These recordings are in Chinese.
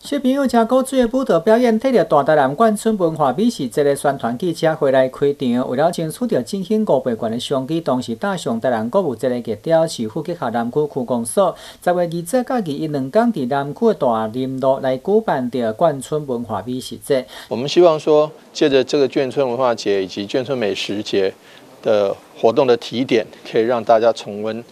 小朋友吃古锥的舞蹈表演，睇着大台南冠村文化美食节的宣传记者回来开场，为了争取到振兴五百元的商机，同时搭上台南购物节的热调，市府结合南区区公所，十月二十到二一两天，伫南区的大林路来举办的冠村文化美食节。我们希望说，借着这个眷村文化节以及眷村美食节的活动的提点，可以让大家重温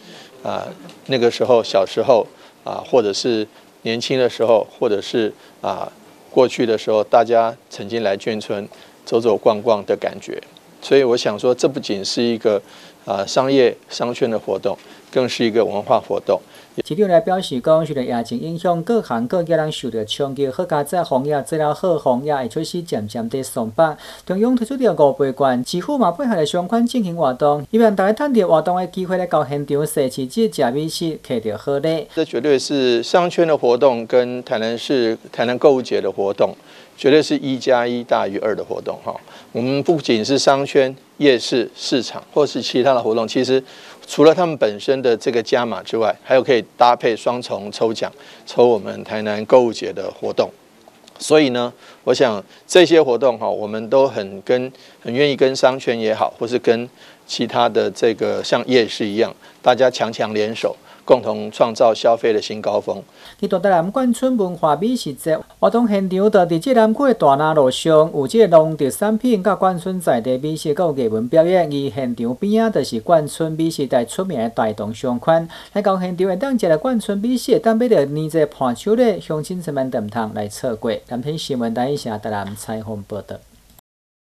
啊那个时候小时候啊，或者是。年轻的时候，或者是啊过去的时候，大家曾经来眷村走走逛逛的感觉，所以我想说，这不仅是一个啊商业商圈的活动，更是一个文化活动。市长来表示，讲受到疫情影响，各行各业人受到冲击，好加在行业做了好，行业会出是渐渐地松绑。中央推出了五倍券，支付嘛配合了相关进行活动，希望大家趁着活动的机会来到现场试吃这假美食，摕到好礼。这绝对是商圈的活动，跟台南市台南购物节的活动，绝对是一加一大于二的活动哈。我们不仅是商圈、夜市、市场，或是其他的活动，其实。除了他们本身的这个加码之外，还有可以搭配双重抽奖，抽我们台南购物节的活动。所以呢，我想这些活动哈，我们都很跟很愿意跟商圈也好，或是跟其他的这个像夜市一样，大家强强联手。共同创造消费的新高峰。伫大台南冠村文化美食节活动现场，就伫即南区的大南路上，有即个农特产品、甲冠村在地美食、有艺文表演。而现场边啊，就是冠村美食台出名的大同商圈。来到现场会当一个冠村美食，当买着年节盘秋咧，乡亲们们等汤来测过。南平新闻台一下台南采访报道。